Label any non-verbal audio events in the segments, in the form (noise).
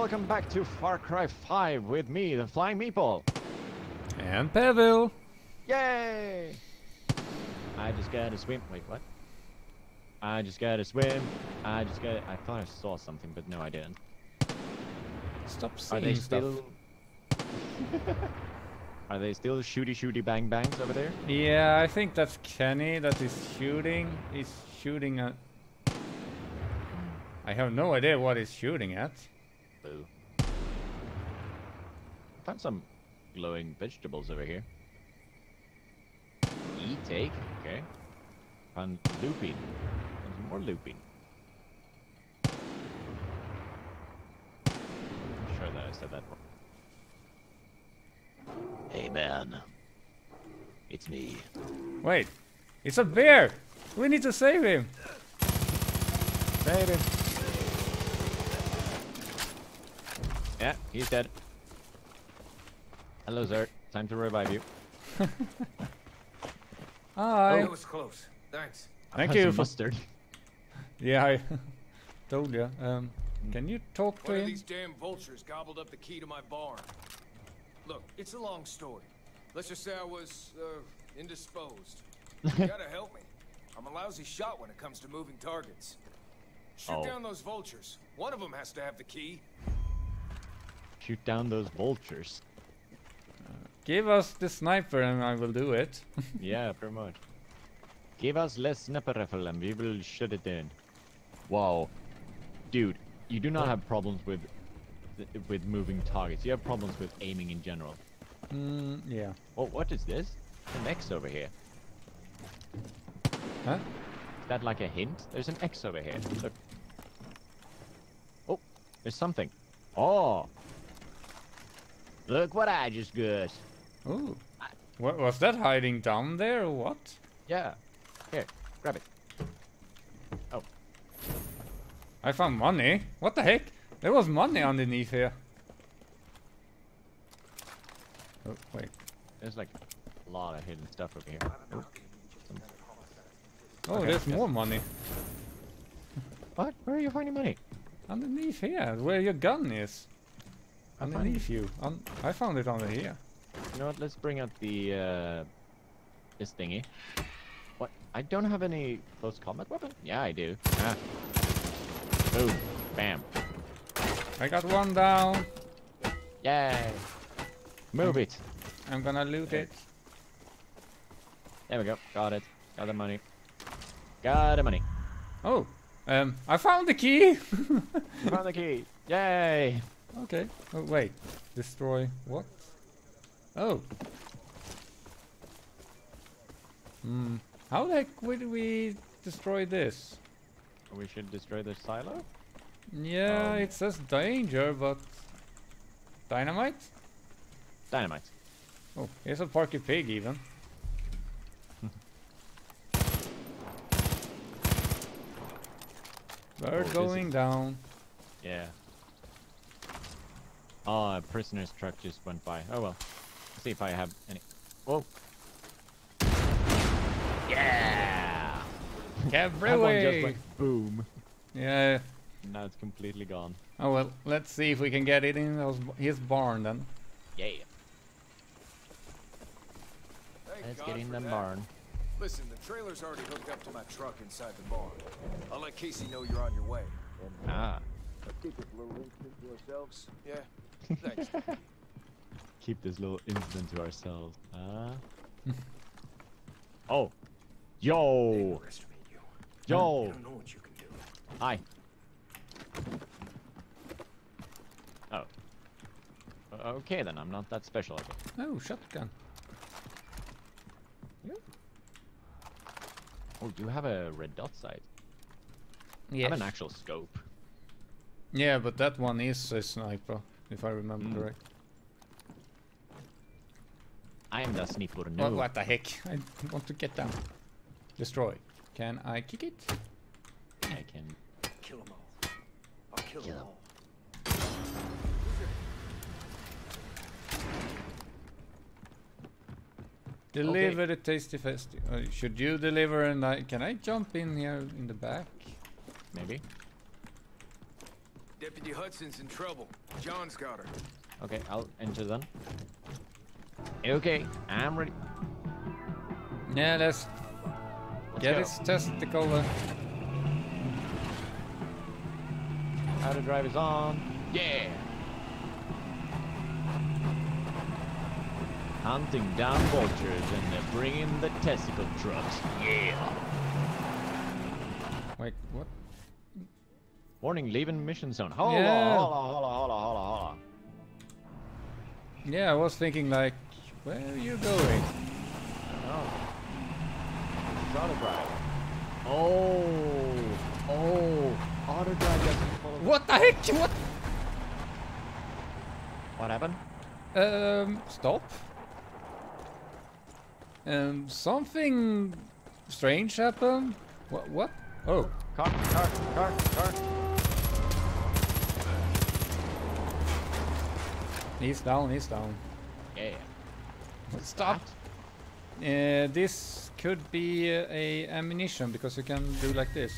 welcome back to Far Cry 5 with me, the Flying Meatball. And Pevil. Yay! I just gotta swim. Wait, what? I just gotta swim. I just gotta. I thought I saw something, but no, I didn't. Stop seeing. Are saying they stuff. still? (laughs) Are they still shooty shooty bang bangs over there? Yeah, I think that's Kenny that is shooting. He's shooting at. I have no idea what he's shooting at. Boo. Found some glowing vegetables over here. E take. Okay. Found looping. And some more looping. I'm sure that I said that wrong. Hey man. It's me. Wait, it's a bear. We need to save him. Baby. Yeah, he's dead. Hello, Zert. Time to revive you. (laughs) Hi. It was close. Thanks. Thank Had you some for. mustard. (laughs) Yeah, I (laughs) told you. Um, can you talk to One of him? these damn vultures gobbled up the key to my barn. Look, it's a long story. Let's just say I was, uh, indisposed. You gotta help me. I'm a lousy shot when it comes to moving targets. Shoot Oh. down those vultures. One of them has to have the key. Shoot down those vultures. Give us the sniper and I will do it. (laughs) yeah, pretty much. Give us less sniper rifle and we will shut it down. Wow. Dude, you do not have problems with with moving targets. You have problems with aiming in general. mm, yeah. Oh, what is this? An X over here. Huh? Is that like a hint? There's an X over here. Look. Oh, there's something. Oh. Look what I just got. Oh. What was that hiding down there or what? Yeah. Here, grab it. Oh, I found money. What the heck? There was money underneath here. Oh, wait. there's like a lot of hidden stuff over here. Oh, Oh, Okay, there's more money. What? Where are you finding money? Underneath here, where your gun is. I found- Underneath you. Un I found it under here. You know what? Let's bring out the uh, this thingy. What? I don't have any close combat weapon. Yeah, I do. Ah. Boom. Bam. I got one down. Yay. Move it. I'm gonna loot There. it. There we go. Got it. Got the money. Got the money. Oh, um, I found the key. (laughs) Found the key. Yay. Okay. Oh wait, destroy what? Oh. Hmm. How the heck would we destroy this? We should destroy the silo. Yeah, Um. it says danger, but dynamite. Dynamite. Oh, here's a Porky Pig even. (laughs) Bird Oh, going down. Yeah. Oh, a prisoner's truck just went by. Oh well. Let's see if I have any. Whoa. Yeah. (laughs) That one just Everywhere. boom. Yeah. Now it's completely gone. Oh well, let's see if we can get it in those, his barn then. Yeah. Thank Let's God get in the that. barn. Listen, the trailer's already hooked up to my truck inside the barn. I'll let Casey know you're on your way. Ah. Let's keep this little incident to ourselves. Yeah. Thanks. (laughs) Keep this little incident to ourselves. Ah. (laughs) oh. Yo. Nice to meet you. Yo. I don't know what you can do. Hi. Oh. Okay then, I'm not that special. I guess. Oh, shotgun. Oh, do you have a red dot sight? I have an actual scope. Yeah, but that one is a sniper, if I remember Mm. correct. I am the sniper. No. What, what the heck? I want to get down. Destroy. Can I kick it? I can. Kill them all. I'll kill, Kill them 'em. all. Deliver the Testy Festy. Uh, should you deliver and I can I jump in here in the back? Maybe. Deputy Hudson's in trouble. John's got her. Okay, I'll enter then. Okay, I'm ready. Yeah, let's Let's get go. his testicle. uh, How to drive is on. Yeah. Hunting down vultures and they're bringing the testicle trucks. Yeah. Wait, what? Warning, leaving mission zone. Hold Yeah. on, hold on, hold on, hold on, hold on, hold on. Yeah, I was thinking like, where are you going? Oh. Auto drive. Oh. Oh. Auto drive doesn't follow. What the heck? What? What happened? Um, stop. Um, something strange happened. What? What? Oh, Car, car, car, car. He's down. He's down. Yeah. Stop. Uh, this could be uh, a ammunition because you can do like this.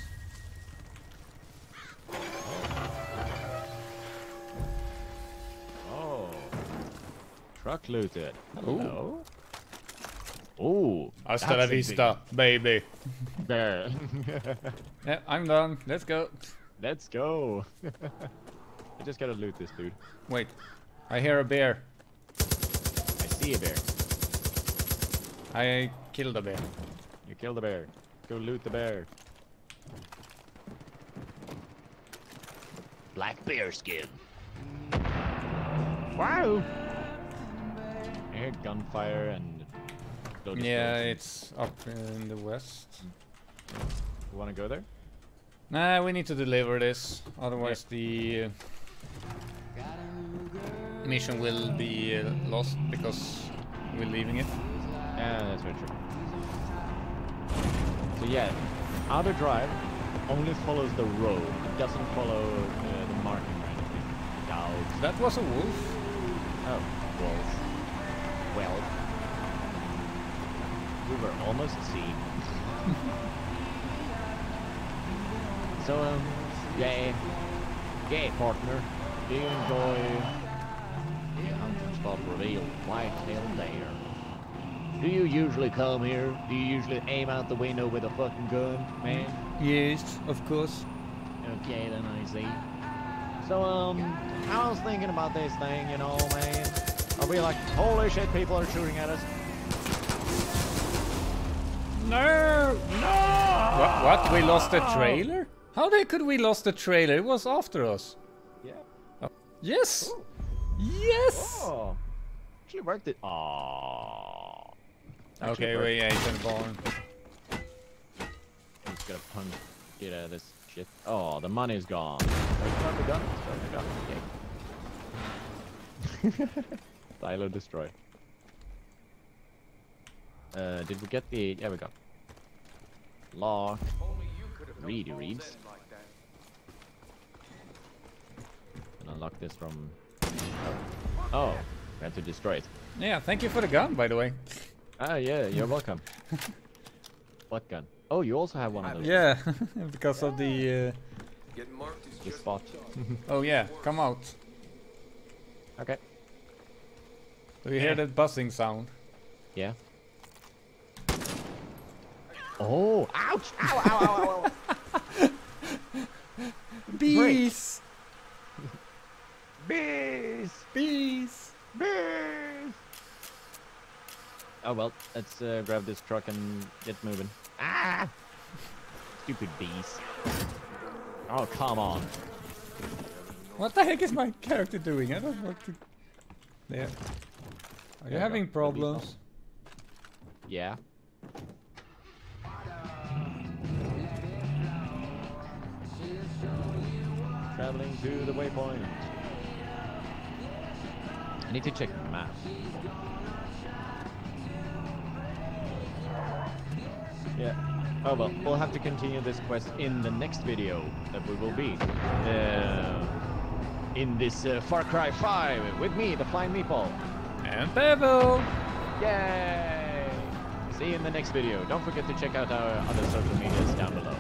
Oh. Truck looted. Hello. Oh. Hasta la a big vista, baby. (laughs) Bear. (laughs) Yeah, I'm done. Let's go. Let's go. (laughs) I just gotta loot this dude. Wait, I hear a bear. I see a bear. I killed a bear. You killed a bear. Go loot the bear. Black bear skin. Wow. I hear gunfire and. Yeah, it's up in the west. You wanna go there? Nah, we need to deliver this. Otherwise, the uh, mission will be uh, lost because we're leaving it. Yeah, that's very true. So yeah, outer drive only follows the road. It doesn't follow uh, the marking or anything. That was a wolf. Oh, wolf. Well, we were almost seen. (laughs) so um, yeah, yeah, partner. Do you enjoy spot reveal whitetail deer? Do you usually come here? Do you usually aim out the window with a fucking gun, man? Yes, of course. Okay, then I see. So, um, I was thinking about this thing, you know, man. Are we like, holy shit, people are shooting at us? No, no. What? What? We lost the trailer? How the could we lost the trailer? It was after us. Yeah. Yes. Yes. Oh. Actually worked it. Aww. Actually Okay, worked. we ate in the barn. I'm just gonna punch. Get out of this shit. Oh, the money's gone. You the gun? Start the gun. (laughs) Okay. Silo destroy. Uh, did we get the? Yeah, we got. Lock. Only you could have Reedy helped Paul's reads. end like that. And unlock this from. Oh. oh, we have to destroy it. Yeah, thank you for the gun, by the way. Ah, yeah, you're welcome. (laughs) what gun? Oh, you also have one of those. Yeah, (laughs) because of the. Uh... Getting marked The spot. (laughs) Oh yeah, come out. okay. Do you hear that buzzing sound? Yeah. Oh! Ouch! Ow! Ow! Ow! Ow! ow. Bees! Bees! Bees! Bees! Oh well, let's uh, grab this truck and get moving. Ah! Stupid bees. Oh, come on. What the heck is my character doing? I don't want to. There. Are you There you having go. The bees problems? Yeah. Traveling to the waypoint. I need to check the map. Yeah. Oh well, we'll have to continue this quest in the next video that we will be. Uh, in this uh, Far Cry 5 with me, the Flying Meatball. And Pevil! Yay! See you in the next video. Don't forget to check out our other social medias down below.